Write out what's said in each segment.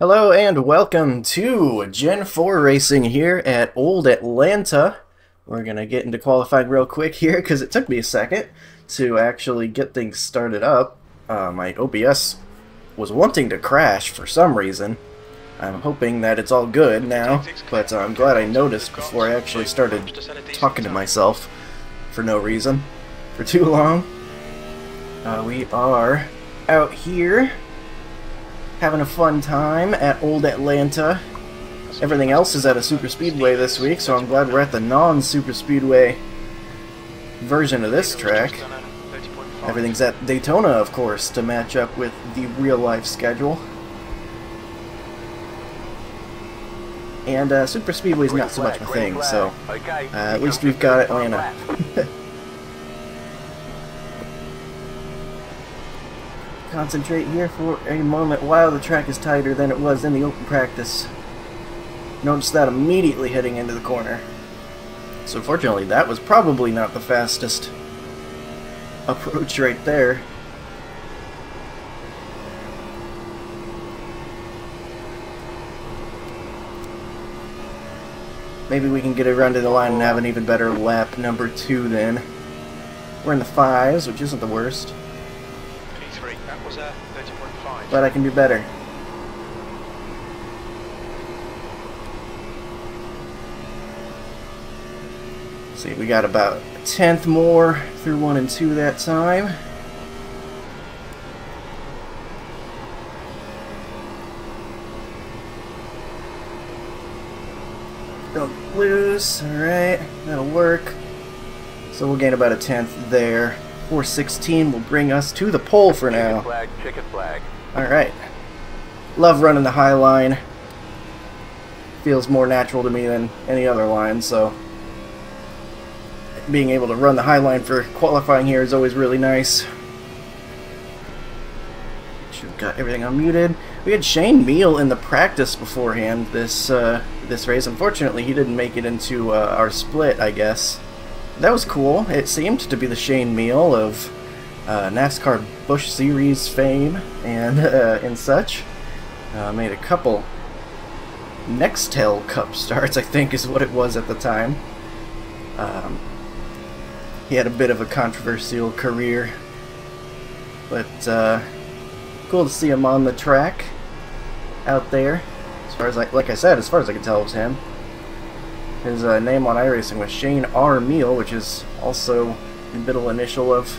Hello and welcome to Gen 4 Racing here at Old Atlanta. We're going to get into qualifying real quick here because it took me a second to actually get things started up. Uh, my OBS was wanting to crash for some reason. I'm hoping that it's all good now, but uh, I'm glad I noticed before I actually started talking to myself for no reason for too long. Uh, we are out here having a fun time at Old Atlanta. Everything else is at a super speedway this week, so I'm glad we're at the non-super speedway version of this track. Everything's at Daytona, of course, to match up with the real-life schedule. And uh, super speedway's not so much my thing, so uh, at least we've got Atlanta. Concentrate here for a moment while the track is tighter than it was in the open practice. Notice that immediately heading into the corner. So fortunately, that was probably not the fastest approach right there. Maybe we can get run to the line and have an even better lap number two then. We're in the fives, which isn't the worst. P3, that was a 30.5. But I can do better. See, we got about a tenth more through one and two that time. Don't lose, alright, that'll work. So we'll gain about a tenth there. 416 will bring us to the pole for now. Flag, chicken flag. Alright. Love running the high line. Feels more natural to me than any other line, so being able to run the high line for qualifying here is always really nice. Should have got everything unmuted. We had Shane Hmiel in the practice beforehand this uh, this race. Unfortunately, he didn't make it into uh, our split, I guess. That was cool. It seemed to be the Shane Hmiel of uh, NASCAR Busch Series fame and uh, and such. Uh, made a couple Nextel Cup starts, I think is what it was at the time. Um, he had a bit of a controversial career, but uh, cool to see him on the track out there. As far as I, like I said, as far as I can tell, it was him. His uh, name on iRacing was Shane R. Hmiel, which is also the middle initial of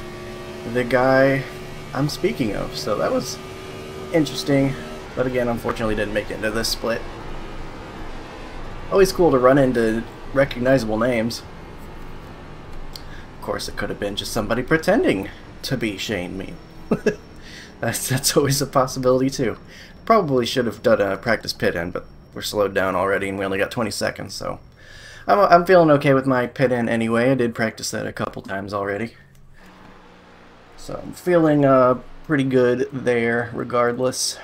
the guy I'm speaking of. So that was interesting, but again, unfortunately didn't make it into this split. Always cool to run into recognizable names. Of course, it could have been just somebody pretending to be Shane Hmiel. that's, that's always a possibility, too. Probably should have done a practice pit in, but we're slowed down already and we only got 20 seconds, so... I'm, I'm feeling okay with my pit in anyway. I did practice that a couple times already. So I'm feeling uh, pretty good there, regardless.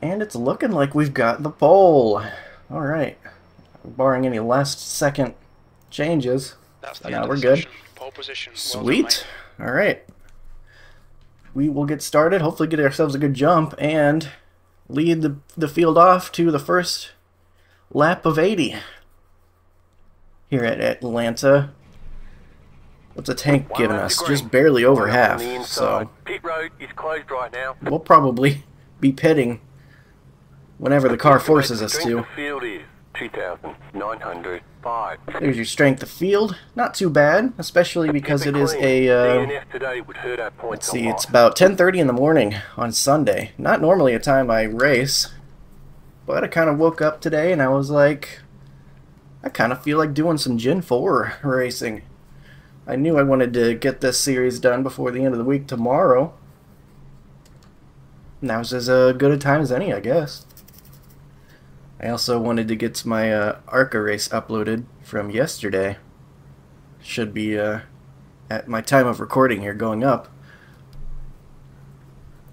And it's looking like we've got the pole. Alright. Barring any last second changes. That's the Now we're good. position. Well done, Sweet. mate. Alright. We will get started, hopefully get ourselves a good jump, and lead the, the field off to the first lap of 80 here at Atlanta. What's a tank giving us? Just barely over half, so. Pit road is closed right now. we'll probably be pitting whenever the car forces us to. Of field 2,905. There's your strength of field. Not too bad, especially because it is a... Uh, today would hurt our points Let's see, it's about 10.30 in the morning on Sunday. Not normally a time I race, but I kind of woke up today and I was like, I kind of feel like doing some Gen 4 racing. I knew I wanted to get this series done before the end of the week tomorrow. Now's as uh, good a time as any, I guess. I also wanted to get my uh, ARCA race uploaded from yesterday. Should be uh, at my time of recording here going up.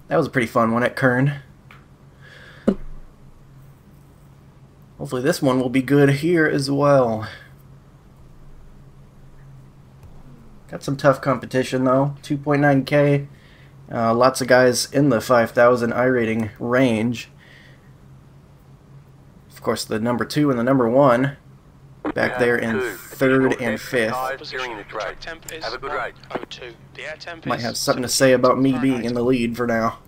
That was a pretty fun one at Kern. Hopefully this one will be good here as well. Got some tough competition though. 2.9k Uh, lots of guys in the 5,000 iRating range. Of course, the number two and the number one back Yeah, there in two. third Additional and fifth. tires Position. during this The track race. temp is Have a good race. 102. The air temp Might have something to say about me being in the lead for now.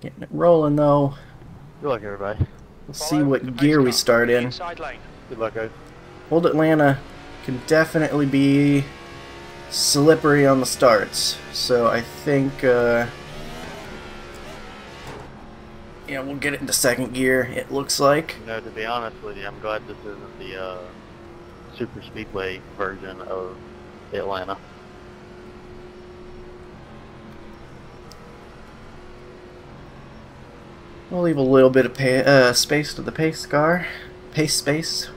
Getting it rolling though. Good luck, everybody. Let's see what gear we start in. Good luck, guys. Old Atlanta can definitely be slippery on the starts. So I think, uh, yeah, we'll get it into second gear, it looks like. You know, to be honest with you, I'm glad this isn't the uh, super speedway version of Atlanta. We'll leave a little bit of pa uh, space to the pace car. Pace space.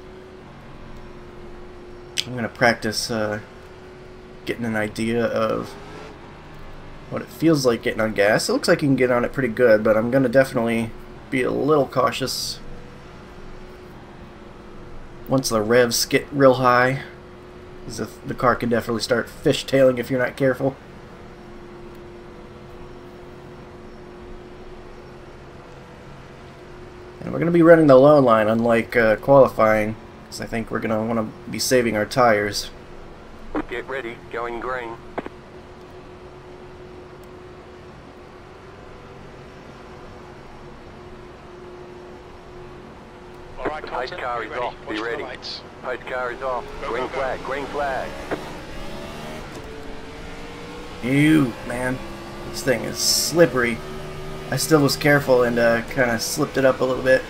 I'm going to practice uh, getting an idea of what it feels like getting on gas. It looks like you can get on it pretty good, but I'm going to definitely be a little cautious once the revs get real high. the, the car can definitely start fishtailing if you're not careful. And we're going to be running the low line, unlike uh, qualifying, because I think we're going to want to be saving our tires. Get ready, going green. All right, Pace Colton. car be is ready. off. Watch Be ready. lights. Pace car is off. Go, Green go, go. flag, green flag. Ew, man. This thing is slippery. I still was careful and uh, kind of slipped it up a little bit.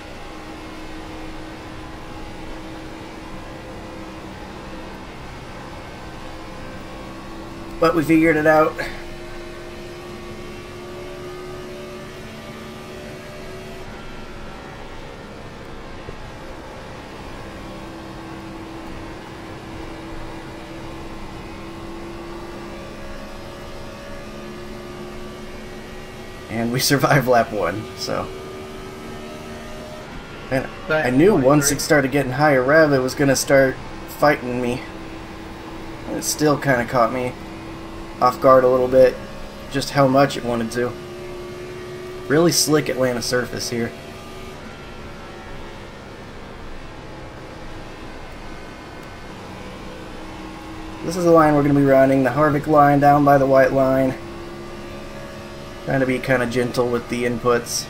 But we figured it out. And we survived lap one, so. Man, I knew once it started getting higher rev, it was gonna start fighting me. And it still kind of caught me off guard a little bit, just how much it wanted to. Really slick Atlanta surface here. This is the line we're going to be running, the Harvick line down by the white line. Trying to be kind of gentle with the inputs.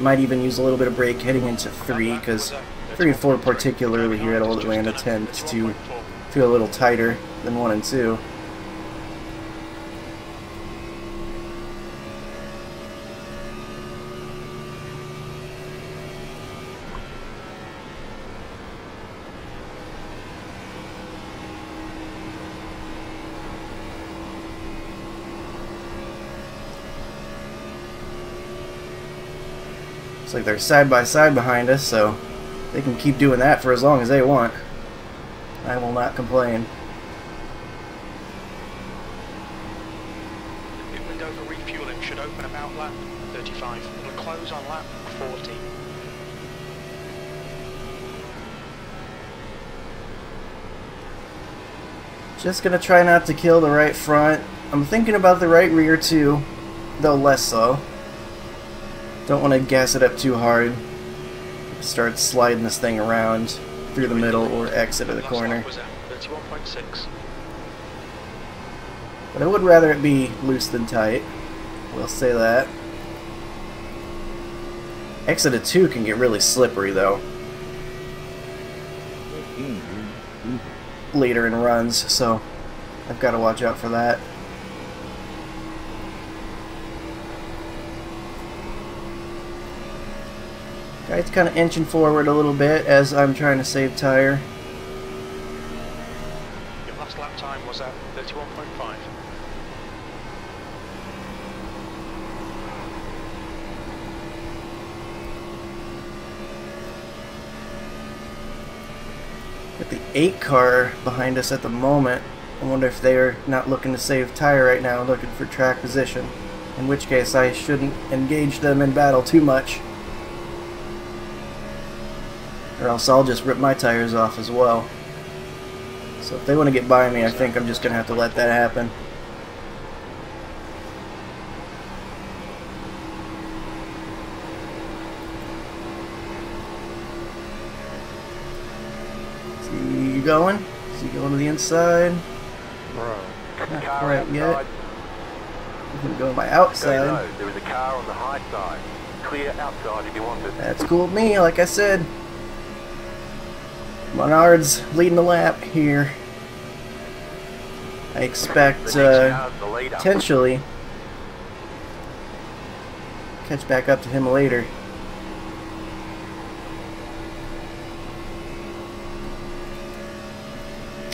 Might even use a little bit of brake heading into 3, because 3 and 4 particularly here at Old Atlanta tend to feel a little tighter than 1 and 2. Looks like they're side by side behind us, so they can keep doing that for as long as they want. I will not complain. Pit window for refueling should open about lap 35. It'll close on lap 40. Just gonna try not to kill the right front. I'm thinking about the right rear too, though less so. Don't want to gas it up too hard. Start sliding this thing around through the middle or exit of the corner. lap was at 31.6. But I would rather it be loose than tight. We'll say that. Exit of 2 can get really slippery though. Later in runs, so I've got to watch out for that. Guy's kind of inching forward a little bit as I'm trying to save tire. Your last lap time was at 31.5. Got the 8 car behind us at the moment. I wonder if they're not looking to save tire right now, looking for track position. In which case I shouldn't engage them in battle too much. Or else I'll just rip my tires off as well. So if they want to get by me, I think I'm just going to have to let that happen. Is he going? Is he going to the inside? Not quite yet. He's going to go my outside. There is a car on the high side. Clear outside if you want it. That's cool with me, like I said. Menard's leading the lap here. I expect uh, car's the leader. potentially catch back up to him later.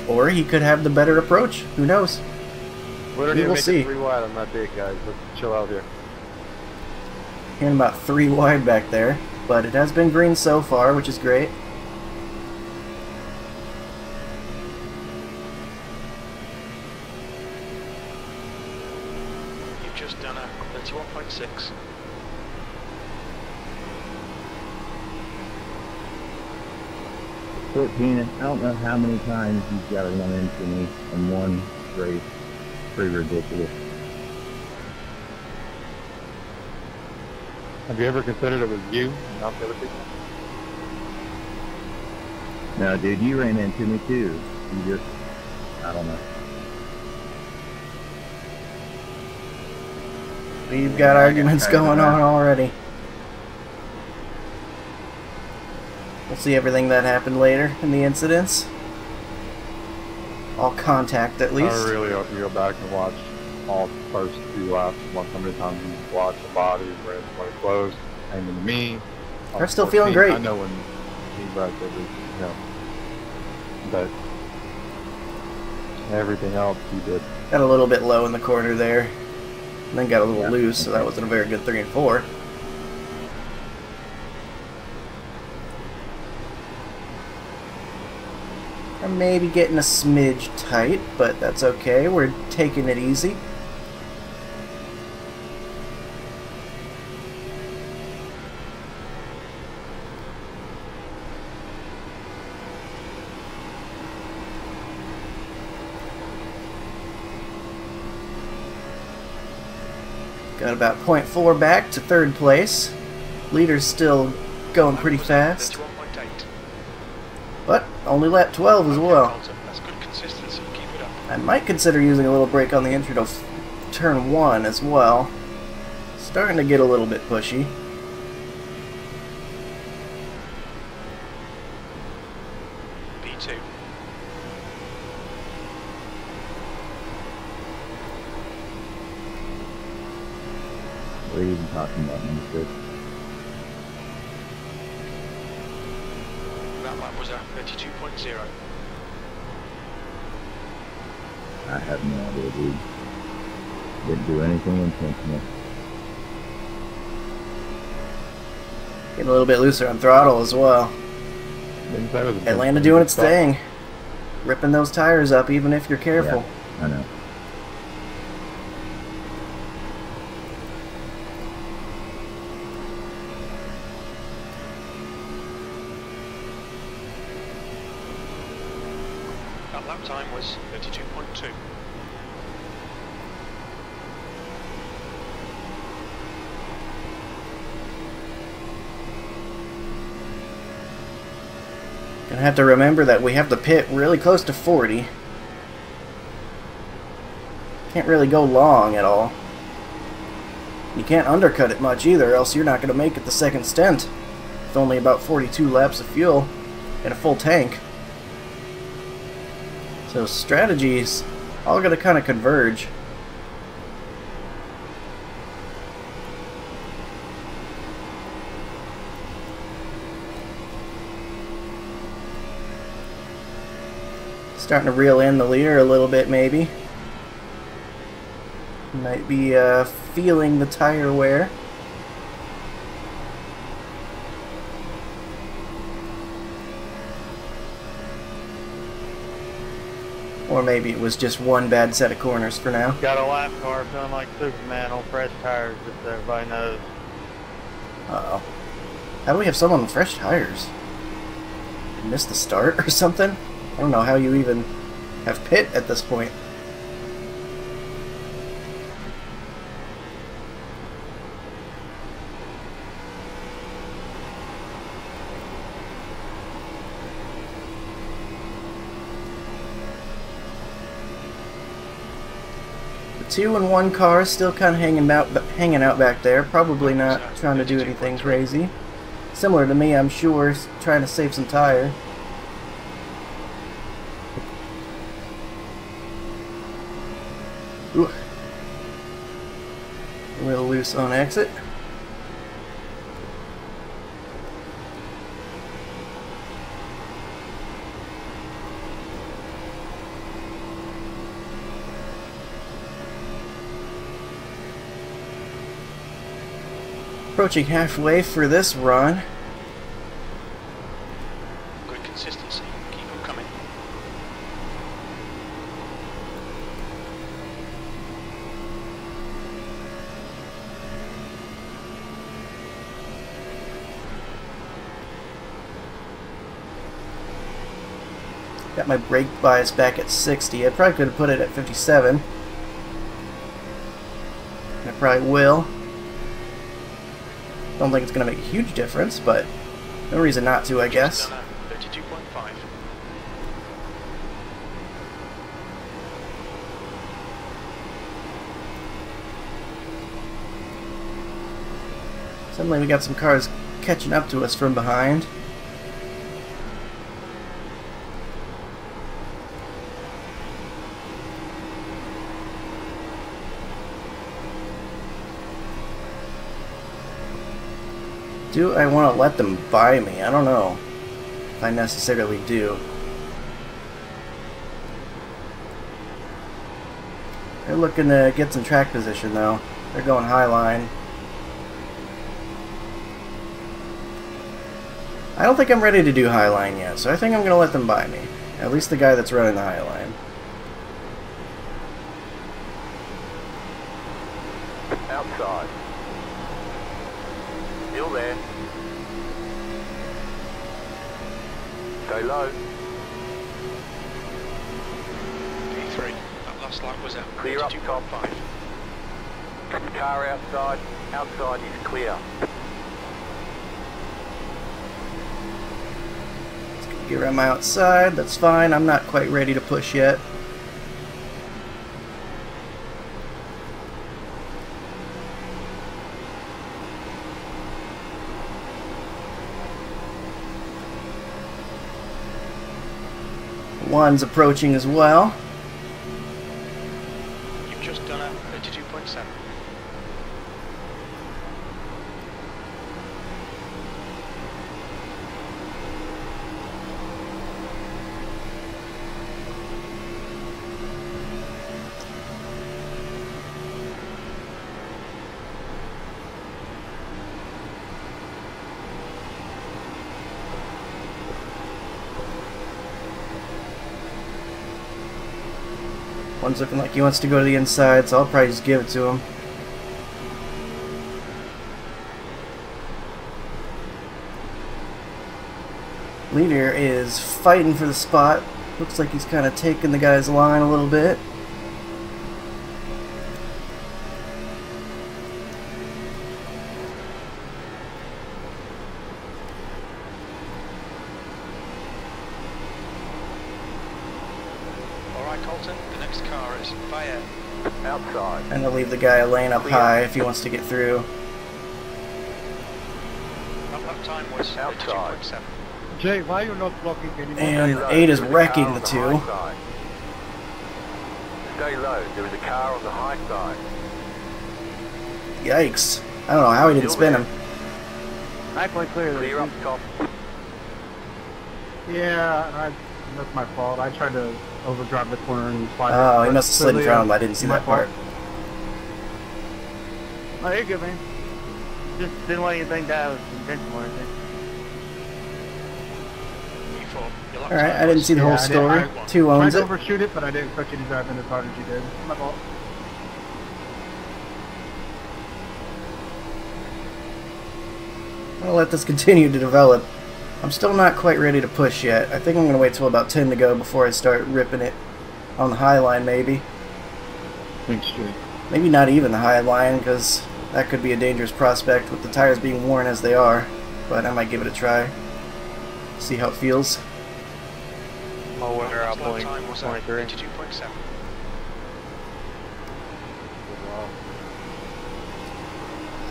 Or he could have the better approach. Who knows? We don't will see. three wide on that big, guys. Let's chill out here. Hearing about three wide back there. But it has been green so far, which is great. You've just done a 31.6. Fourteen. I don't know how many times you've got to run into me in one race. Pretty ridiculous. Have you ever considered it was you, not the other people? No, dude, you ran into me too. You just, I don't know. We've got arguments got tired of going on already. We'll see everything that happened later in the incidents. All contact, at least. I really hope you go back and watch all the first two laps. Watch how many times you watch the body where it's it closed, aiming to me. They're still feeling great. I know when he back there, was, you know, but everything else he did. Got a little bit low in the corner there. And then got a little Yeah. loose, so that wasn't a very good 3 and 4. Maybe getting a smidge tight, but that's okay. We're taking it easy. Got about 0.4 back to third place. Leader's still going pretty fast, 31.8. but only lap 12 as well. Carlton, That's good consistency. Keep it up. I might consider using a little brake on the entry to turn 1 as well. Starting to get a little bit pushy. P2. What are you even talking about, number six? That lap was a 32.0. I have no idea, dude. Didn't do anything intentional. Getting a little bit looser on throttle as well. Didn't say it was a Atlanta doing its thing. Ripping those tires up even if you're careful. I know. That lap time was 32.2. Gonna have to remember that we have the pit really close to 40. Can't really go long at all. You can't undercut it much either, else you're not gonna make it the second stint. With only about 42 laps of fuel and a full tank. So strategies all gonna kind of converge. Starting to reel in the leader a little bit, maybe. Might be uh, feeling the tire wear. Or maybe it was just one bad set of corners for now. Got a lap car feeling like Superman on fresh tires, just so everybody knows. Uh oh. How do we have someone with fresh tires? Missed the start or something? I don't know how you even have pit at this point. The two and one car is still kind of hanging out, hanging out back there. Probably not trying to do anything crazy. Similar to me, I'm sure, trying to save some tire. Ooh. A little loose on exit. Approaching halfway for this run. Good consistency. Keep them coming. Got my brake bias back at 60. I probably could have put it at 57. I probably will. Don't think it's going to make a huge difference, but no reason not to, I guess. Just done a 32.5. Suddenly we got some cars catching up to us from behind. Do I want to let them by me? I don't know if I necessarily do. They're looking to get some track position though. They're going high line. I don't think I'm ready to do high line yet, so I think I'm going to let them by me. At least the guy that's running the Highline. Outside. Still there. Stay low. P3. That last light was out. Clear up top. 32.5. Car outside. Outside is clear. Get around my outside, that's fine. I'm not quite ready to push yet. One's approaching as well. You've just done a 32.7. One's looking like he wants to go to the inside, so I'll probably just give it to him. Leader is fighting for the spot. Looks like he's kind of taking the guy's line a little bit. Alright, Colton. The next car is Fayette. Outside. And to leave the guy a lane up Clear. high if he wants to get through. That lap time was Outside. 32.7. Jay, why are you not blocking anymore? And low. 8 is wrecking car the two. Stay low. There is a car on the high side. Yikes. I don't know how he didn't spin there. him. Halfway clear. Clear up top. Yeah, I, that's my fault. I tried to overdrive the corner and slide. Oh, he must have slid in clearly, front of him. I didn't see my that part. Oh, you're good, man. Just didn't want you to have intentional or anything. P4. Your lap Alright, I didn't see the whole Yeah, I did- story. I- Two owns to it. overshoot it, but I didn't expect you to drive in as hard as you did. My fault. I'll let this continue to develop. I'm still not quite ready to push yet. I think I'm going to wait till about 10 to go before I start ripping it. on the high line maybe. Thanks, Jay. Maybe not even the high line because that could be a dangerous prospect with the tires being worn as they are. But I might give it a try. See how it feels. Oh, where Last I lap blink time was 23. 82.7.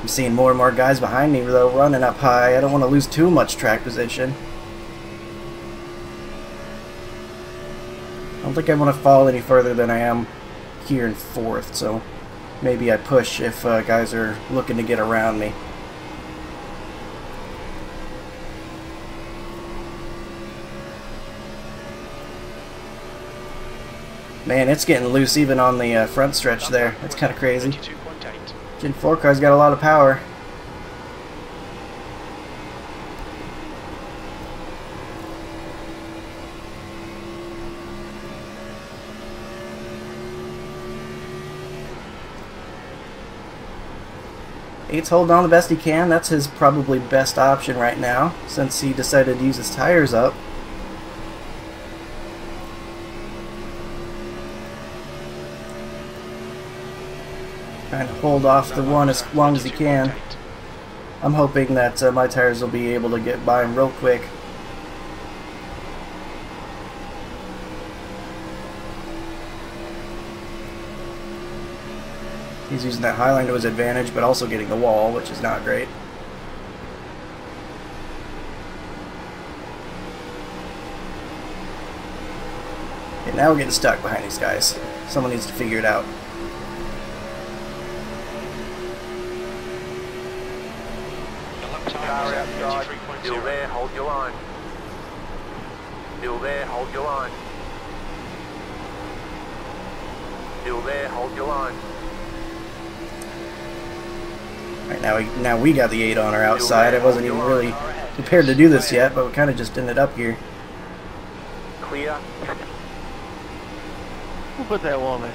I'm seeing more and more guys behind me though running up high. I don't want to lose too much track position. I don't think I want to fall any further than I am here in fourth, so maybe I push if uh, guys are looking to get around me. Man, it's getting loose even on the uh, front stretch there. That's kind of crazy. Gen 4 car's got a lot of power. Eight's holding on the best he can. That's his probably best option right now, since he decided to use his tires up. Trying to hold off the one as long as he can. I'm hoping that uh, my tires will be able to get by him real quick. He's using that high line to his advantage, but also getting the wall, which is not great. Okay, now we're getting stuck behind these guys. Someone needs to figure it out. Still there, hold your line. Still there, hold your line. Still there, hold your line. Right now, we, now we got the eight on our outside. I wasn't even really prepared to do this yet, but we kind of just ended up here. Clear. Who put that woman?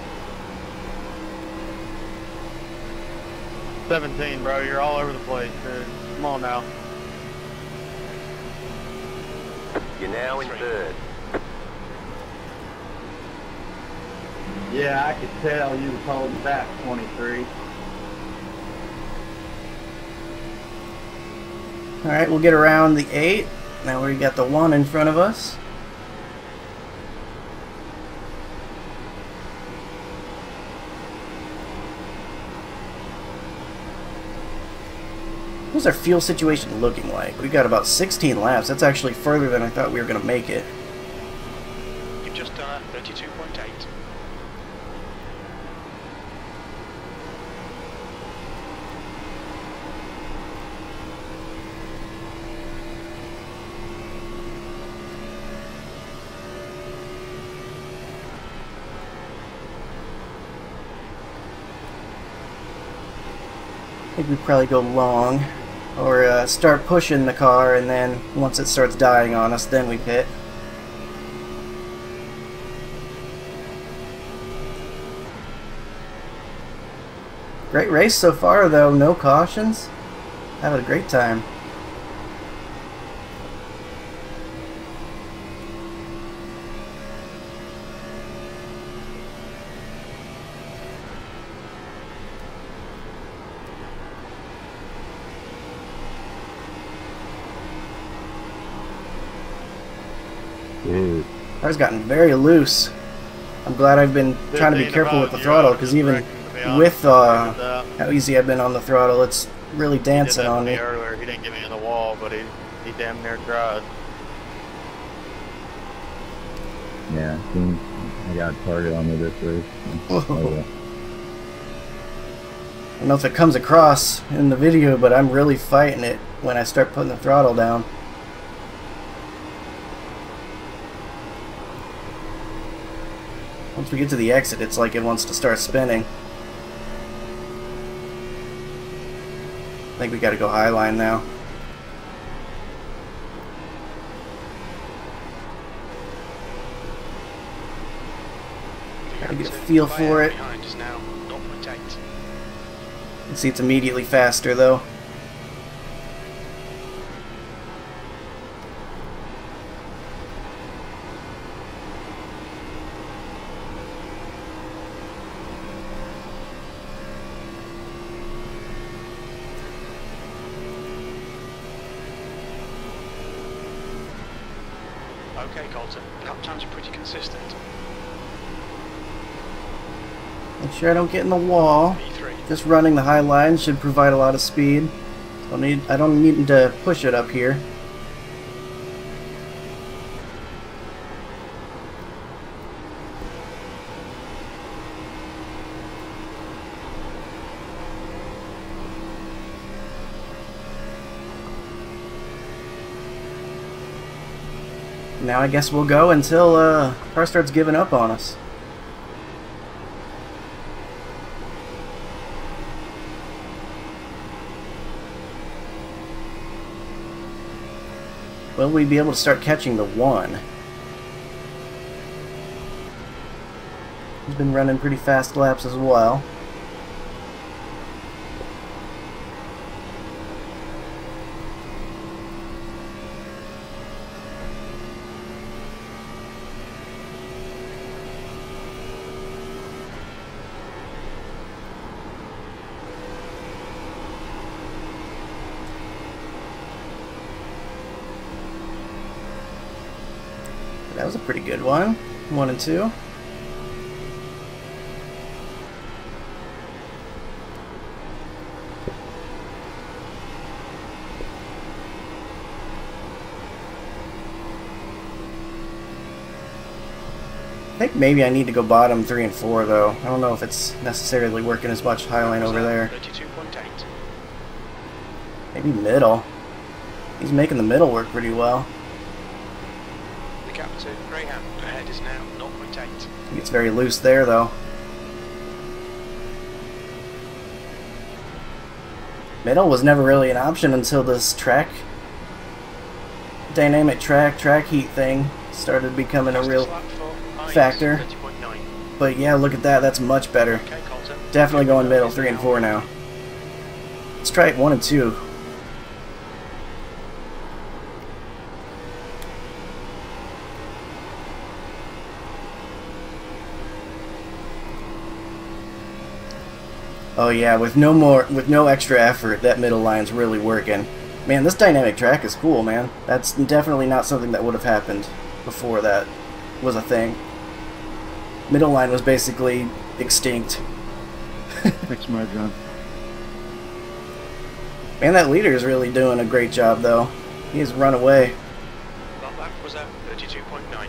17, bro. You're all over the place, dude. Come on now. You're now in third. Yeah, I could tell you was holding back 23. All right, we'll get around the eight. Now we got the one in front of us. What's our fuel situation looking like? We've got about 16 laps. That's actually further than I thought we were going to make it. You've just done a 32.8. think we probably go long. Or uh, start pushing the car, and then once it starts dying on us, then we pit. Great race so far, though. No cautions. Having a great time. Dude, Car's gotten very loose. I'm glad I've been trying to be careful with the throttle, because even be with uh, did that. how easy I've been on the throttle, it's really dancing on me. me earlier. He didn't get me in the wall, but he, he damn near tried. yeah, seems I got a target on me this race. Oh. I don't know if it comes across in the video, but I'm really fighting it when I start putting the throttle down. We get to the exit, it's like it wants to start spinning. I think we gotta go high line now. Gotta get a feel for it. Behind us now, 0.8. You can see it's immediately faster though. Okay, Colton. Lap times are pretty consistent. Make sure I don't get in the wall. V3. Just running the high line should provide a lot of speed. Don't need I don't need to push it up here. Now I guess we'll go until uh, car starts giving up on us. Will we be able to start catching the one? He's been running pretty fast laps as well. That was a pretty good one. And two. I think maybe I need to go bottom three and four though. I don't know if it's necessarily working as much highline over there. Maybe middle. He's making the middle work pretty well. The to Greyhound ahead is now 0.8. He gets very loose there though. Middle was never really an option until this track dynamic track track heat thing started becoming a real Fastest lap for Hines, factor. but yeah look at that. That's much better. Definitely going middle three and four now. Let's try it one and two Oh yeah, with no more, with no extra effort, that middle line's really working. Man, this dynamic track is cool, man. That's definitely not something that would have happened before that was a thing. Middle line was basically extinct. Thanks, my John. Man, that leader is really doing a great job, though. He's run away. That lap was at 32.9.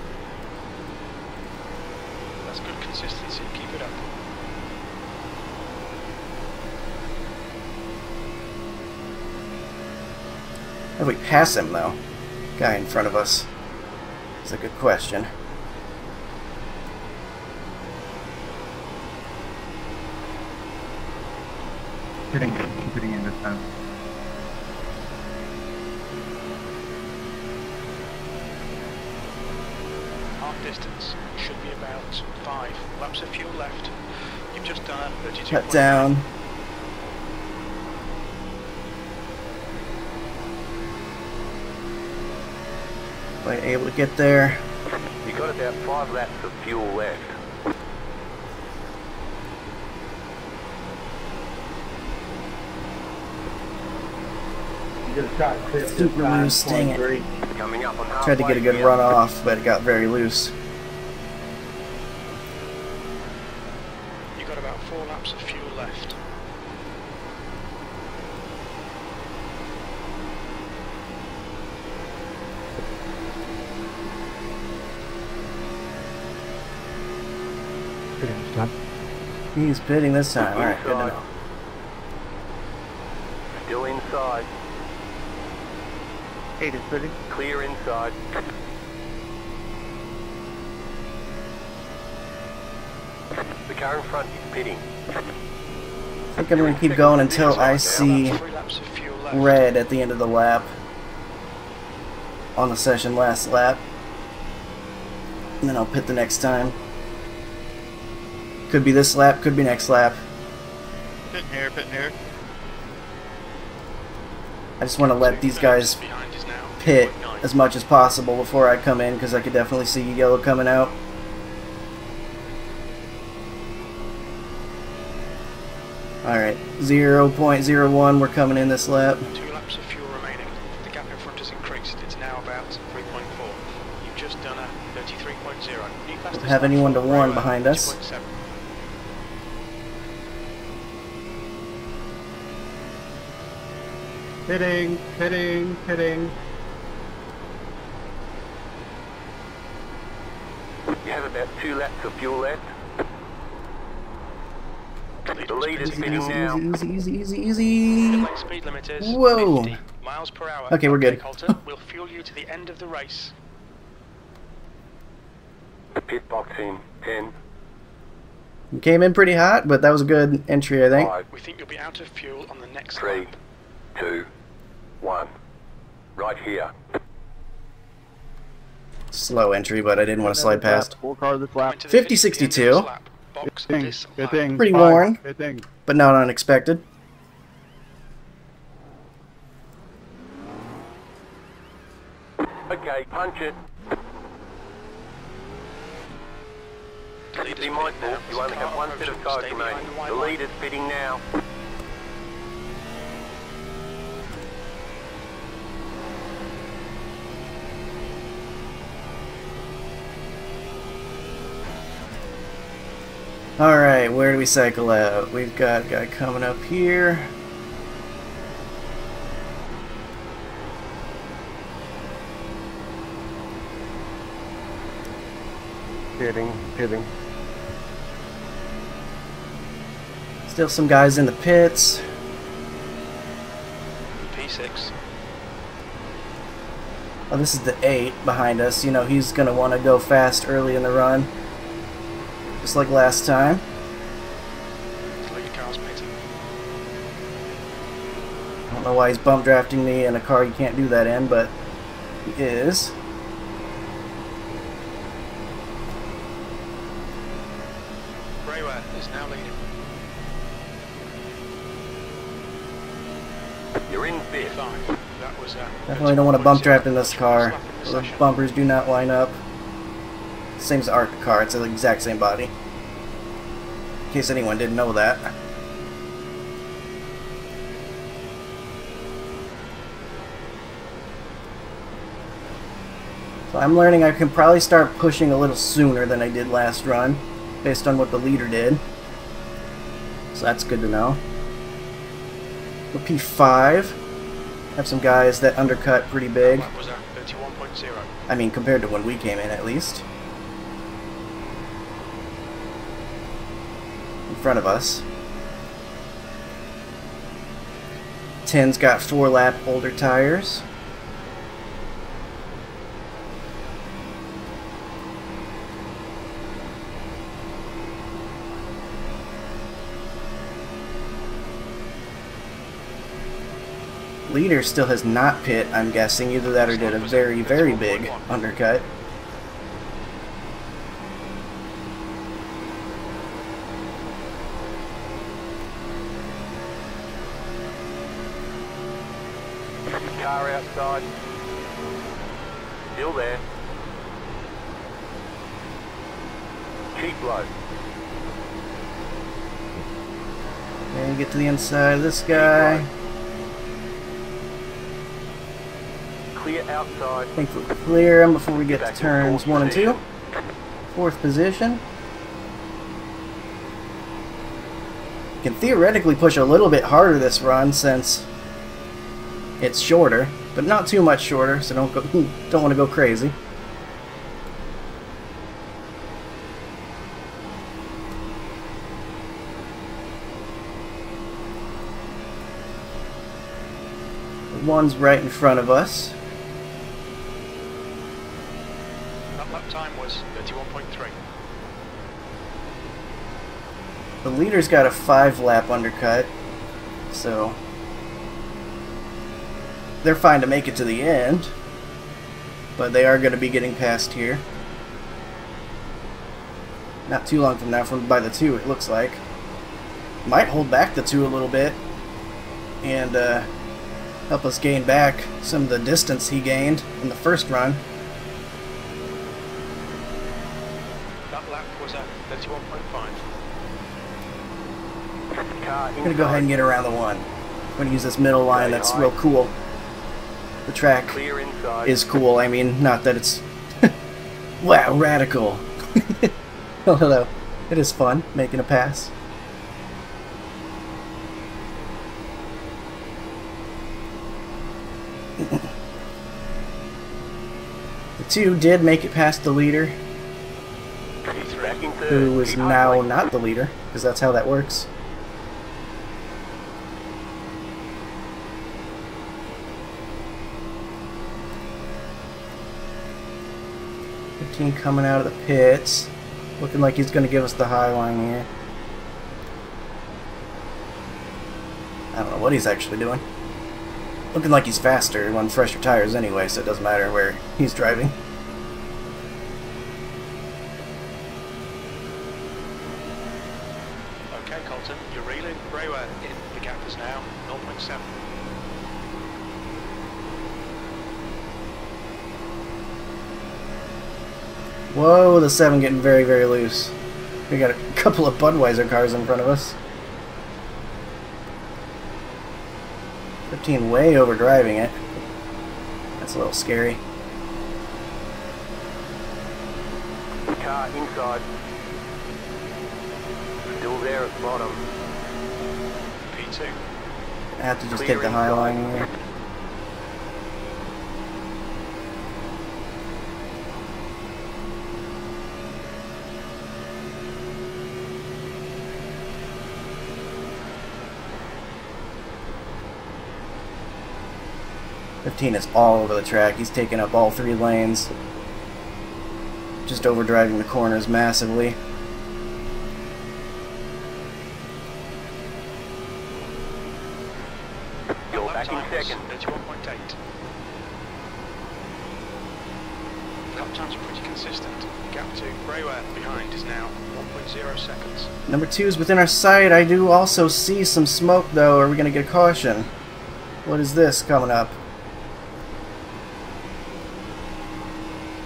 That's good consistency. Keep it up. How do we pass him, though? Guy in front of us. Is a good question. Hitting, hitting in this time. Half distance should be about five laps of fuel left. You've just done a 32. Cut down. Were able to get there. You got about five laps of fuel left. Super loose, dang it. Coming up on halfway Tried to get a good run off, but it got very loose. You've got about four laps of fuel left. He's pitting this time. Alright, good to know. Still inside. Eight is pretty. Clear inside. The car in front is pitting. I think I'm gonna keep going until I see About three laps of fuel left. red at the end of the lap. On the session last lap. And then I'll pit the next time. Could be this lap, could be next lap. Pitting here, pitting here. I just want to let these guys Behind is now pit as much as possible before I come in because I could definitely see yellow coming out. Alright, 0.01, we're coming in this lap. Two laps of fuel remaining. The gap in front has increased. It's now about 3.4. You've just done a 33.0. have anyone to warn behind us. Hitting, hitting, hitting. You have about two laps of fuel left. The lead is Easy, spinning easy, now. easy, easy, easy, Pit easy. lane speed limit is Whoa. 50 miles per hour. Okay, we're good. Colton, we'll fuel you to the end of the race. Pit box in 10, Came in pretty hot, but that was a good entry, I think. 5, We think you'll be out of fuel on the next 3, lap. 2, 1. Right here. Slow entry, but I didn't want to slide past. Full car this lap. Into 50, 50 end of 62. this lap. Box Good thing, good thing. Pretty Fine, worn. But not unexpected. Okay, punch it. Leader's Be pitting mindful, you only have one set of Stay tires remaining. the white lead is fitting now. Alright, where do we cycle out? We've got a guy coming up here. Hitting, hitting. Still some guys in the pits. P6. Oh, this is the 8 behind us. You know, he's going to want to go fast early in the run. Just like last time. Lead car's. I don't know why he's bump drafting me in a car you can't do that in, but he is. Brayware is now leading. You're in fifth. Five. That was uh, Definitely don't want to bump draft in this car. the The bumpers do not line up. Same as the ARCA car, it's the exact same body. In case anyone didn't know that. So I'm learning I can probably start pushing a little sooner than I did last run, based on what the leader did. So that's good to know. The P5. Have some guys that undercut pretty big. That was a 31.0. I mean, compared to when we came in, at least. Front of us. 10's got four lap older tires. Leader still has not pit, I'm guessing. Either that or did a very, very big undercut. Outside. Still there. Keep low. And get to the inside of this guy. Clear outside. I think we'll clear him before we get to turns one and two. Fourth position. Can theoretically push a little bit harder this run since it's shorter, but not too much shorter, so don't go don't want to go crazy. One's right in front of us. That lap time was 31.3. The leader's got a five lap undercut, so they're fine to make it to the end, but they are going to be getting past here. Not too long from now, from by the two, it looks like. Might hold back the two a little bit and uh, help us gain back some of the distance he gained in the first run. That lap was a 31.5. I'm gonna go ahead and get around the one. I'm gonna use this middle line that's real cool. The track is cool. I mean, not that it's wow radical. oh, hello. it is fun making a pass. the two did make it past the leader, He's back in third. who is now not the leader, because that's how that works. Fifteen coming out of the pits, looking like he's going to give us the high line here. I don't know what he's actually doing. Looking like he's faster on fresher tires anyway, so it doesn't matter where he's driving. Oh, the 7 getting very, very loose. We got a couple of Budweiser cars in front of us. 15 way over driving it. That's a little scary. Car inside. Still there at the bottom. P2. I have to just take the high line here. 15 is all over the track. He's taking up all three lanes. Just overdriving the corners massively. You're back in second. 1.8. Times pretty consistent. Gap 2, Brayware behind is now 1.0 seconds. Number 2 is within our sight. I do also see some smoke though. Are we going to get a caution? What is this coming up?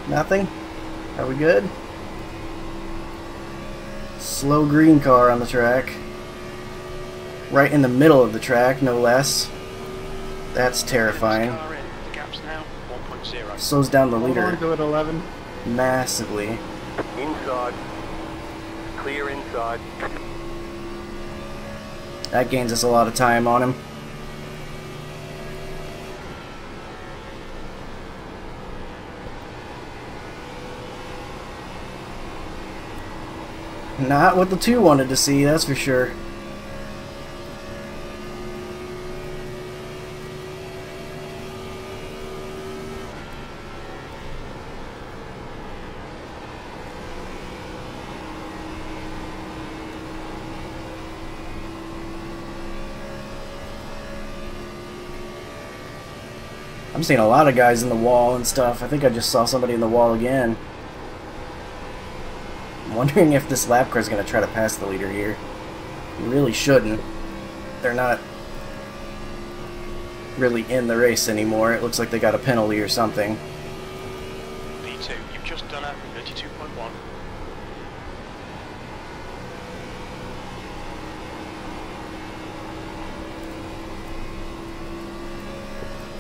Nothing? Are we good? Slow green car on the track. Right in the middle of the track, no less. That's terrifying. The gap's now 1.0. Slows down the leader to it, 11. massively. Inside. Clear inside. That gains us a lot of time on him. Not what the two wanted to see, that's for sure. I'm seeing a lot of guys in the wall and stuff. I think I just saw somebody in the wall again. Wondering if this lap car is going to try to pass the leader here. You really shouldn't. They're not really in the race anymore. It looks like they got a penalty or something. P2, you've just done a 32.1.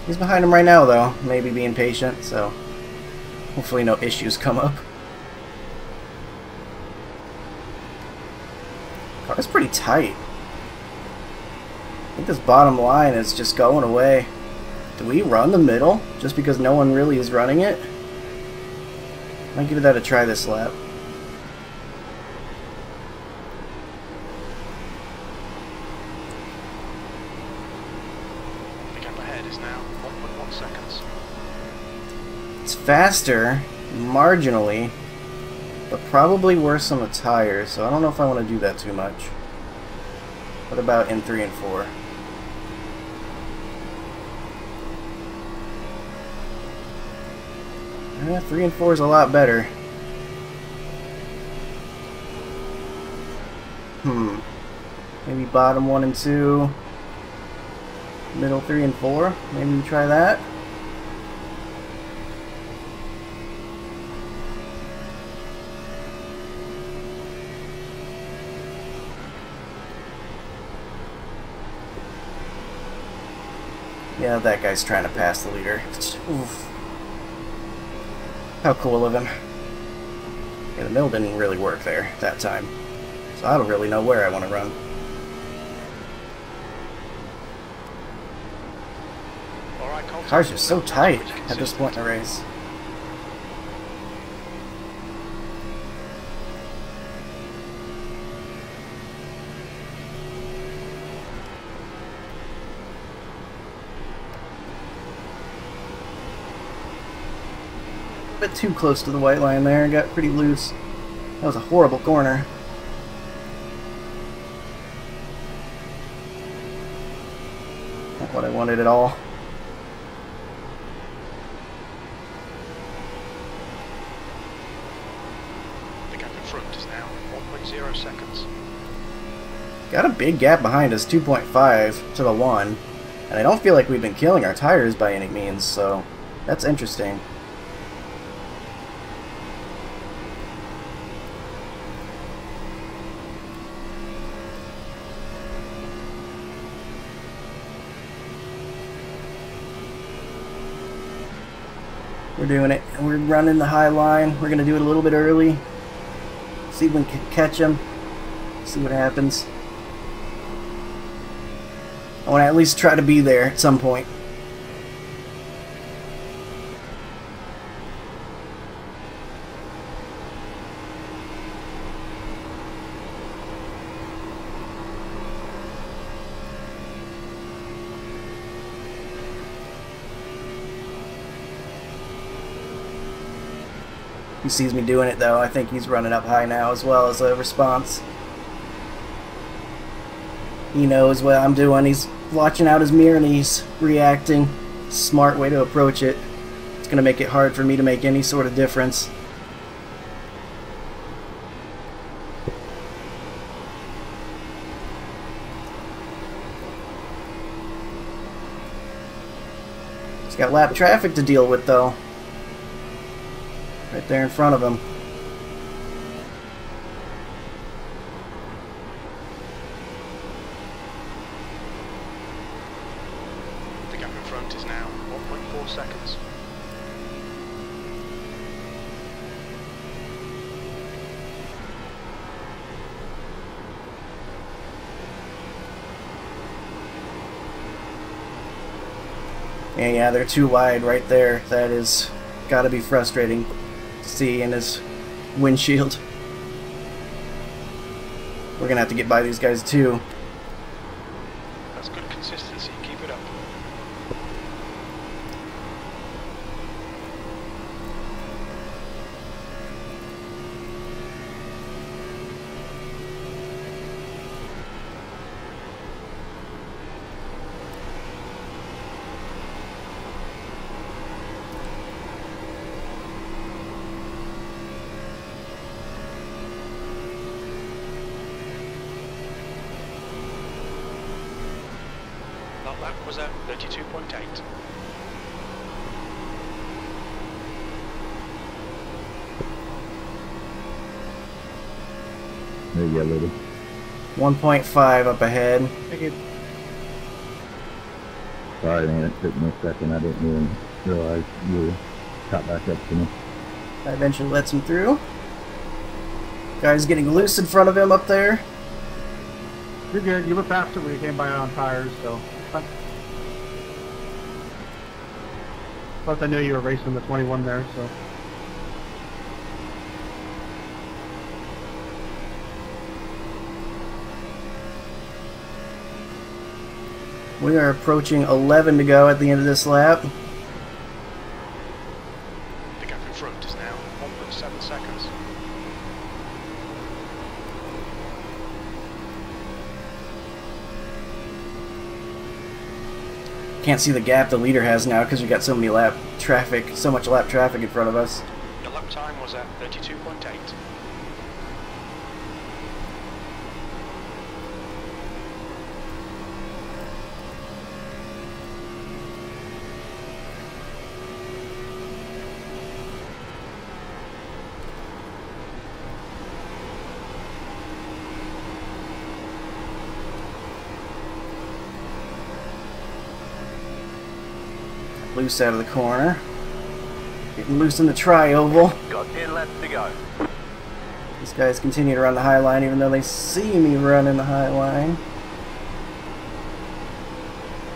He's behind him right now, though. Maybe being patient, so hopefully no issues come up. Pretty tight. I think this bottom line is just going away. Do we run the middle just because no one really is running it? Might give that a try this lap. The gap ahead is now 1.1 seconds. It's faster, marginally, but probably worse on the tires, so I don't know if I want to do that too much. What about in 3 and 4? Yeah, 3 and 4 is a lot better. Hmm. Maybe bottom 1 and 2. Middle 3 and 4. Maybe we try that. Yeah, that guy's trying to pass the leader. Oof. How cool of him. Yeah, the mill didn't really work there that time. So I don't really know where I want to run. All right, Colton. Cars are so tight at this point in the race. Too close to the white line there, and got pretty loose. That was a horrible corner. Not what I wanted at all. The gap in front is now 1.0 seconds. Got a big gap behind us, 2.5 to the 1. And I don't feel like we've been killing our tires by any means, so that's interesting. We're doing it. We're running the high line. We're going to do it a little bit early. See if we can catch them. See what happens. I want to at least try to be there at some point. He sees me doing it though. I think he's running up high now as well as a response. He knows what I'm doing. He's watching out his mirror and he's reacting. Smart way to approach it. It's going to make it hard for me to make any sort of difference. He's got lap traffic to deal with though. Right there in front of him. The gap in front is now 1.4 seconds. Yeah, yeah, they're too wide right there. That is got to be frustrating see in his windshield. We're gonna have to get by these guys too. That's good consistency. Keep it up. That lap was at 32.8. There you go, lady. 1.5 up ahead. Sorry, man. It took me a second. I didn't even realize you caught back up to me. That eventually lets him through. Guy's getting loose in front of him up there. You're good. You looked faster when you came by on tires, so. Plus, I knew you were racing the 21 there, so. We are approaching 11 to go at the end of this lap. The gap in front is now 1.7 seconds. Can't see the gap the leader has now because we've got so many lap traffic, so much lap traffic in front of us. Your lap time was at 32.8. Loose out of the corner. Getting loose in the tri-oval. Got 10 laps to go. guys continue to run the high line even though they see me running the high line.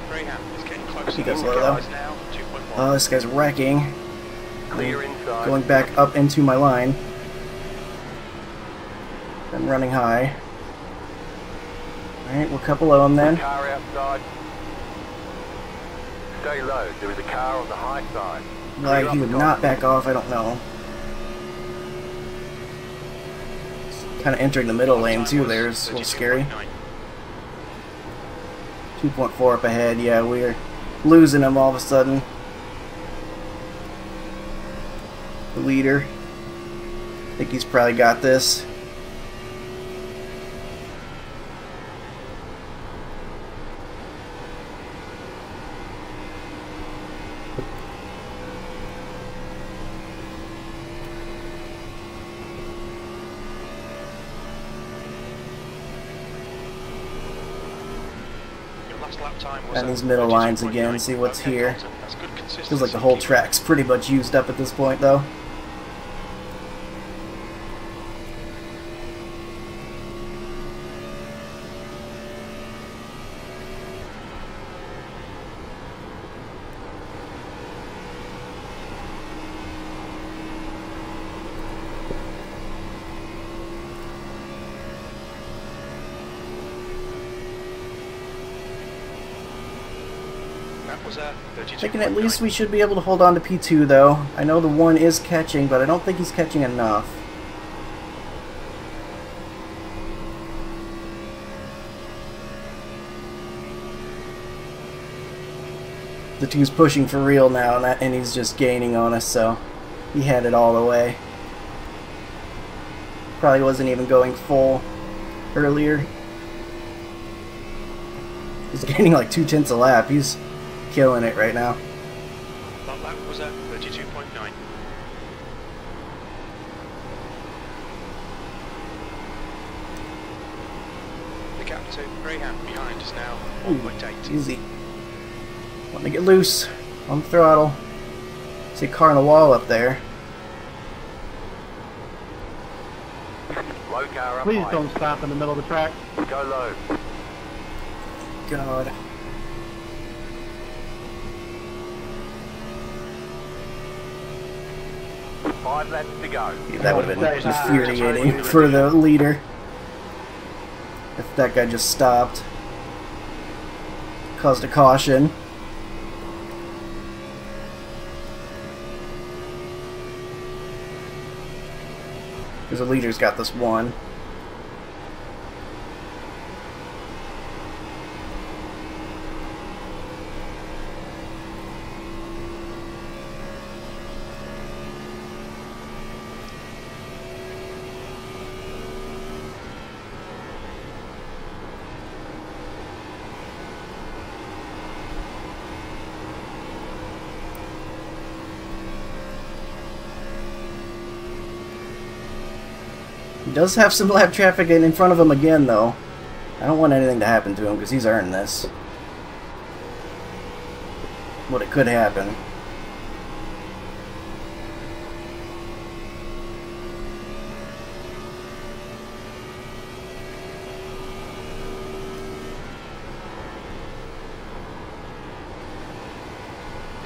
Greyhound is getting goes low, though. now 2.1. Oh, this guy's wrecking. Clear inside. Going back up into my line. I'm running high. Alright, we'll couple of them then. Car outside. Stay low. There is a car on the high side. Why he would not back off, I don't know. Kind of entering the middle lane too there is a little scary. 2.4 up ahead, yeah, we're losing him all of a sudden. The leader. I think he's probably got this. Your last lap time was And these middle lines again, see what's here. Dalton, that's good consistency. Feels like the whole track's pretty much used up at this point though. That was at 32.9. Thinking at least we should be able to hold on to P2 though. I know the one is catching, but I don't think he's catching enough. The two's pushing for real now, and, that, and he's just gaining on us, so he had it all the way. Probably wasn't even going full earlier. He's gaining like two tenths a lap. He's killing it right now. That lap was at 32.9. The gap to Greyhound behind is now 1.8. Easy. Want to get loose on the throttle. See a car on the wall up there. Low car up Please high. don't stop in the middle of the track. Go low. God. Five laps to go. That would have been infuriating for the leader. If that guy just stopped. Caused a caution. Because the leader's got this one. He does have some lap traffic in in front of him again, though. I don't want anything to happen to him because he's earned this. What it could happen.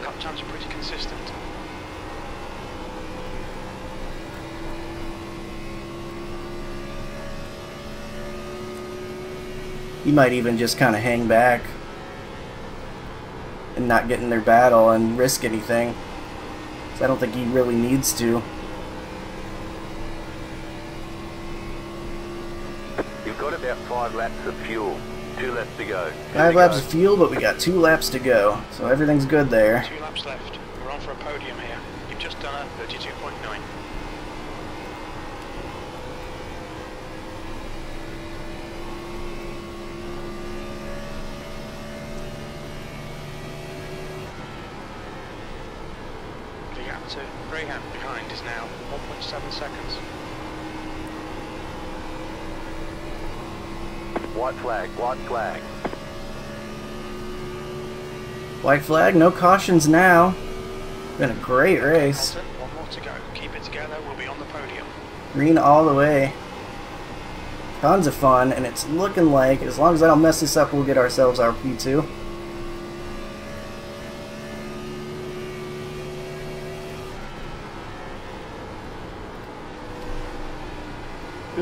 Lap times are pretty consistent. He might even just kind of hang back and not get in their battle and risk anything. 'Cause I don't think he really needs to. You've got about five laps of fuel. Two laps to go. Two Five to laps go. of fuel, but we got two laps to go. So everything's good there. Two laps left. We're on for a podium here. You've just done a 32.9. The gap to Greyhound behind is now 1.7 seconds. White flag, white flag. White flag, no cautions now. Been a great race. One more to go. Keep it together. We'll be on the podium. Green all the way. Tons of fun, and it's looking like, as long as I don't mess this up, we'll get ourselves our P2.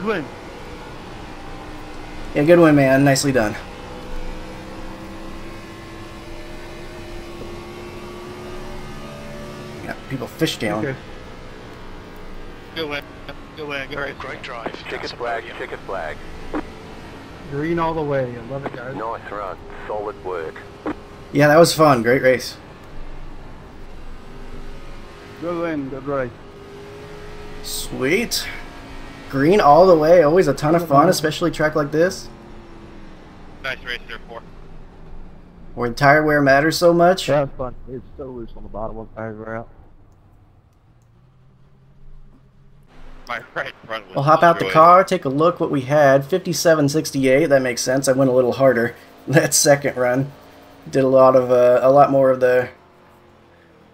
Good win. Yeah, good win, man. Nicely done. Got people fishtailing. Okay. Good win. Good win. Good race. Great drive. Ticket That's flag, podium. ticket flag. Green all the way. I love it, guys. Nice run. Solid work. Yeah, that was fun. Great race. Good win. Good race. Sweet. Green all the way. Always a ton of fun, especially track like this, Nice race there, four. where tire wear matters so much. That was fun. It's so loose on the bottom of the tire out. My right front was We'll hop out the car, take a look what we had. 57.68. That makes sense. I went a little harder that second run. Did a lot of uh, a lot more of the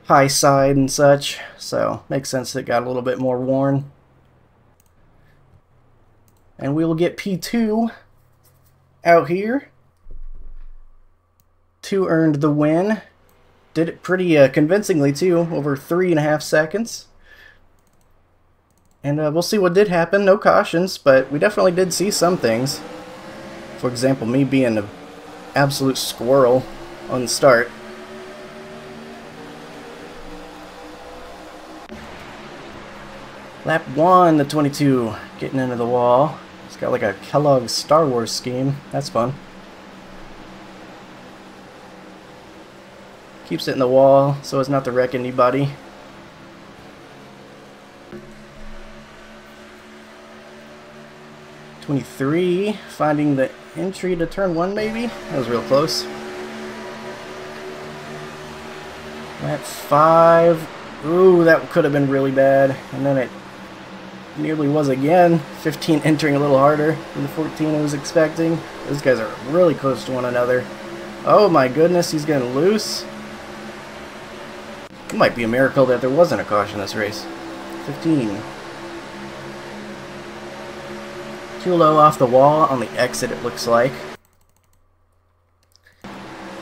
high side and such. So makes sense it got a little bit more worn. And we will get P2 out here. Two earned the win. Did it pretty uh, convincingly too, over three and a half seconds. And uh, we'll see what did happen. No cautions, but we definitely did see some things. For example, me being an absolute squirrel on the start. Lap 1, the 22, getting into the wall. It's got like a Kellogg's Star Wars scheme. That's fun. Keeps it in the wall so as not to wreck anybody. Twenty-three, finding the entry to turn one, maybe. That was real close. Lap five. Ooh, that could have been really bad. And then it nearly was again. 15 entering a little harder than the 14 I was expecting. Those guys are really close to one another. Oh my goodness, he's getting loose. It might be a miracle that there wasn't a caution this race. 15. Too low off the wall on the exit, it looks like.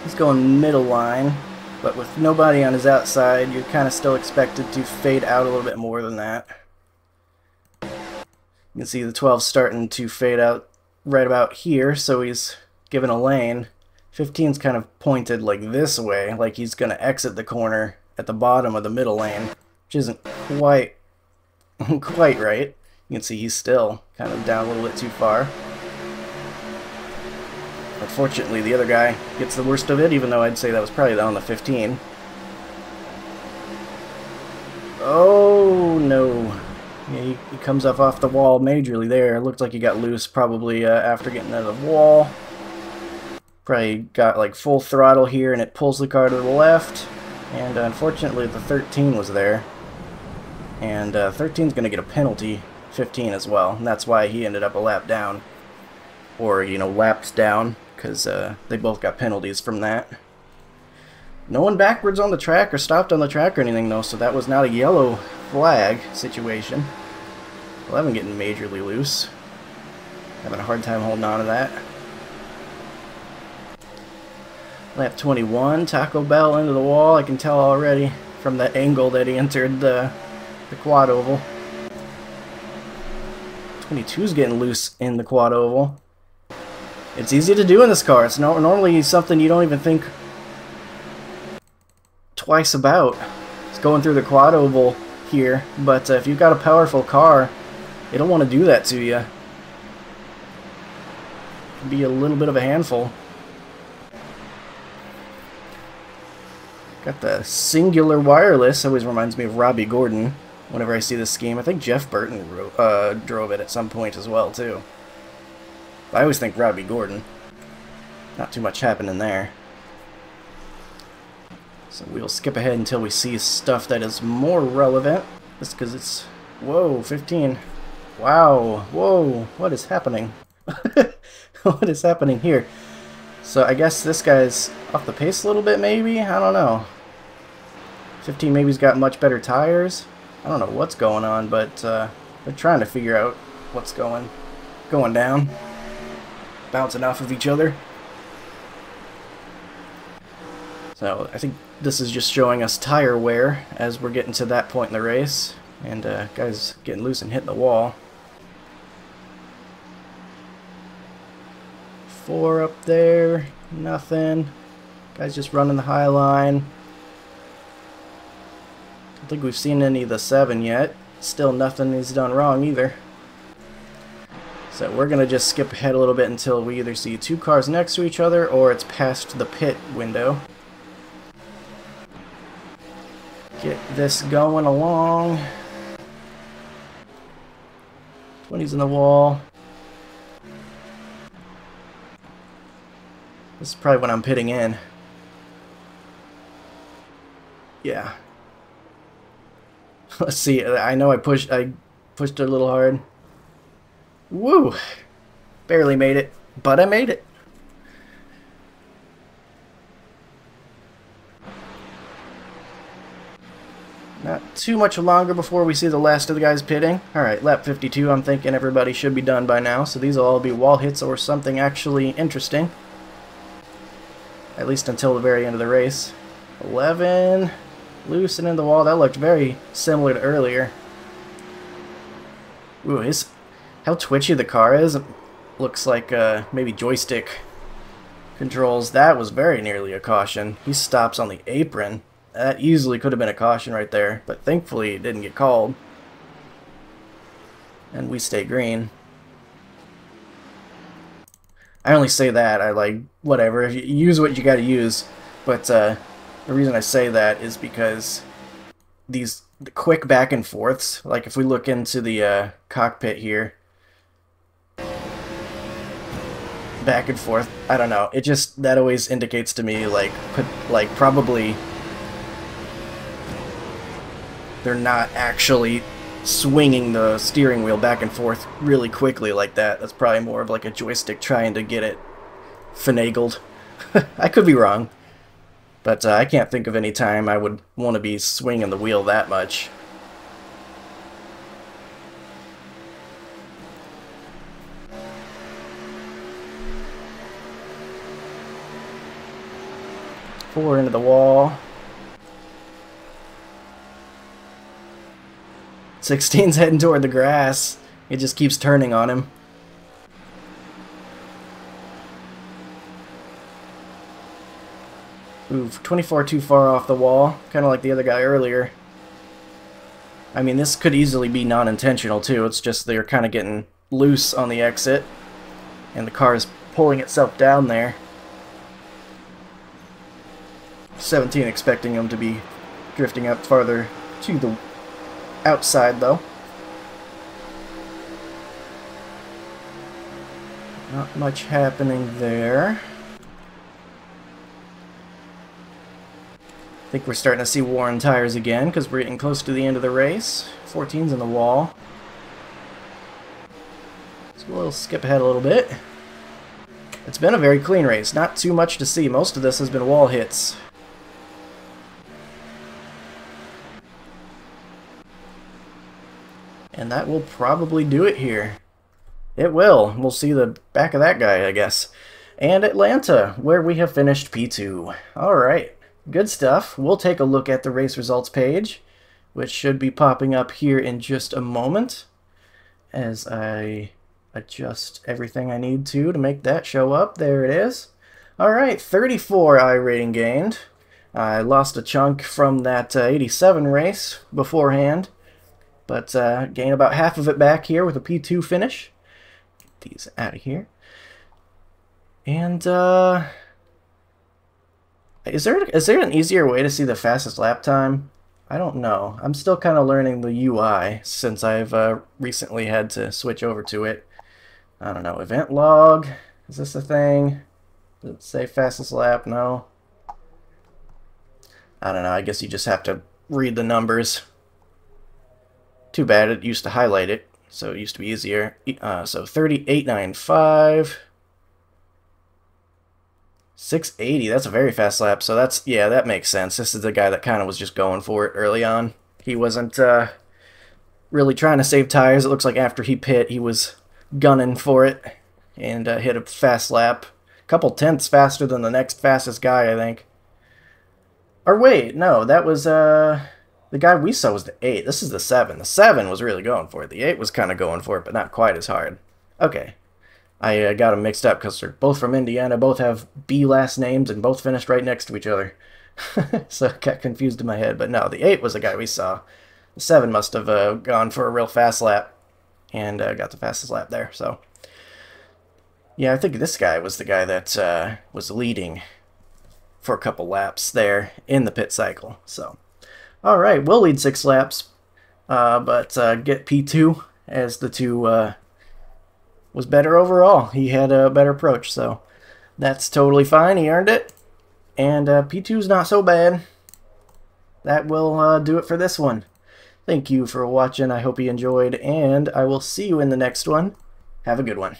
He's going middle line, but with nobody on his outside, you're kind of still expected to fade out a little bit more than that. You can see the 12 starting to fade out right about here, so he's given a lane. 15's kind of pointed like this way, like he's going to exit the corner at the bottom of the middle lane, which isn't quite quite right. You can see he's still kind of down a little bit too far. Unfortunately, the other guy gets the worst of it, even though I'd say that was probably on the 15. Oh, no. Yeah, he, he comes up off the wall majorly there. Looked like he got loose probably uh, after getting out of the wall. Probably got like full throttle here and it pulls the car to the left. And uh, unfortunately the 13 was there. And uh, 13's going to get a penalty, 15 as well. And that's why he ended up a lap down. Or, you know, lapped down. Because uh, they both got penalties from that. No one backwards on the track or stopped on the track or anything though, so that was not a yellow flag situation. 11 getting majorly loose. Having a hard time holding on to that. Lap 21, Taco Bell into the wall. I can tell already from the angle that he entered the, the quad oval. 22's getting loose in the quad oval. It's easy to do in this car. It's no, normally something you don't even think twice about. It's going through the quad oval here, but uh, if you've got a powerful car, they don't want to do that to you. Be a little bit of a handful. Got the Cingular Wireless. Always reminds me of Robby Gordon whenever I see this scheme. I think Jeff Burton uh, drove it at some point as well, too. I always think Robby Gordon. Not too much happening there. So we'll skip ahead until we see stuff that is more relevant. Just because it's... Whoa, 15. Wow. Whoa. What is happening? what is happening here? So I guess this guy's off the pace a little bit, maybe? I don't know. 15 maybe's got much better tires. I don't know what's going on, but uh, they're trying to figure out what's going. going down, bouncing off of each other. So I think this is just showing us tire wear as we're getting to that point in the race. And uh, guys getting loose and hitting the wall. Four up there, nothing. Guys just running the high line. Don't think we've seen any of the seven yet. Still nothing he's done wrong either. So we're going to just skip ahead a little bit until we either see two cars next to each other or it's past the pit window. Get this going along. 20's in the wall. This is probably when I'm pitting in. Yeah. Let's see. I know I pushed. I pushed a little hard. Woo! Barely made it, but I made it. Not too much longer before we see the last of the guys pitting. Alright, lap 52, I'm thinking everybody should be done by now, so these will all be wall hits or something actually interesting. At least until the very end of the race. 11, loosening the wall, that looked very similar to earlier. Ooh, his, how twitchy the car is, looks like uh, maybe joystick controls. That was very nearly a caution. He stops on the apron. That easily could have been a caution right there, but thankfully it didn't get called. And we stay green. I only say that, I like, whatever, if you use what you gotta use, but uh, the reason I say that is because these the quick back and forths, like if we look into the uh, cockpit here, back and forth, I don't know, it just, that always indicates to me, like, put, like probably they're not actually swinging the steering wheel back and forth really quickly like that. That's probably more of like a joystick trying to get it finagled. I could be wrong, but uh, I can't think of any time I would want to be swinging the wheel that much. Four into the wall. 16's heading toward the grass. It just keeps turning on him. Ooh, 24 too far off the wall, kind of like the other guy earlier. I mean, this could easily be non-intentional too, it's just they're kind of getting loose on the exit, and the car is pulling itself down there. 17 expecting him to be drifting up farther to the outside though. Not much happening there. I think we're starting to see worn tires again because we're getting close to the end of the race. 14's in the wall. So we'll skip ahead a little bit. It's been a very clean race. Not too much to see. Most of this has been wall hits. And that will probably do it here. It will. We'll see the back of that guy, I guess. And Atlanta, where we have finished P2. Alright, good stuff. We'll take a look at the race results page, which should be popping up here in just a moment as I adjust everything I need to to make that show up. There it is. Alright, 34 iRating gained. I lost a chunk from that uh, 87 race beforehand, but uh, gain about half of it back here with a P2 finish. Get these out of here. And, uh, is there is there an easier way to see the fastest lap time? I don't know. I'm still kind of learning the UI since I've uh, recently had to switch over to it. I don't know. Event log. Is this a thing? Does it say fastest lap? No. I don't know. I guess you just have to read the numbers. Too bad it used to highlight it, so it used to be easier. Uh, so 3895. 680, that's a very fast lap, so that's, yeah, that makes sense. This is the guy that kind of was just going for it early on. He wasn't uh, really trying to save tires. It looks like after he pit, he was gunning for it and uh, hit a fast lap. A couple tenths faster than the next fastest guy, I think. Or wait, no, that was uh the guy we saw was the eight. This is the seven. The seven was really going for it. The eight was kind of going for it, but not quite as hard. Okay, I uh, got them mixed up because they're both from Indiana, both have B last names, and both finished right next to each other. so I got confused in my head. But no, the eight was the guy we saw. The seven must have uh, gone for a real fast lap and uh, got the fastest lap there. So yeah, I think this guy was the guy that uh, was leading for a couple laps there in the pit cycle. So, all right, we'll lead six laps, uh, but uh, get P2 as the two uh, was better overall. He had a better approach, so that's totally fine. He earned it, and uh, P2's not so bad. That will uh, do it for this one. Thank you for watching. I hope you enjoyed, and I will see you in the next one. Have a good one.